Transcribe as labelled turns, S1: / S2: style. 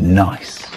S1: Nice.